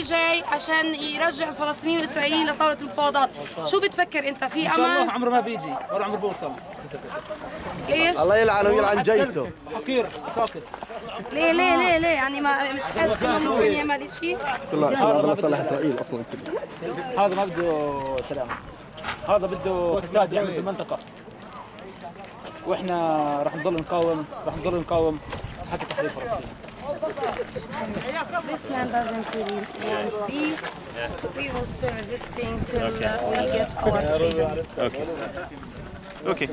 جاي عشان يرجع الفلسطينيين والاسرائيليين لطاولة المفاوضات. شو بتفكر أنت؟ في إن شاء الله امل عمره ما بيجي ولا عمره بوصل. ليش؟ الله يلعنه ويلعن جيته. حقير ساكت. ليه ليه ليه ليه؟ يعني ما مش حاسس إنه ممكن يعمل شيء هذا مصلح إسرائيل أصلا. هذا ما بده سلام. هذا بده فساد يعمل في المنطقة. وإحنا راح نضل نقاوم راح نضل نقاوم. حتى تحرير فلسطين This man doesn't really want peace. We will still resisting till uh, we get our freedom. Okay. Okay.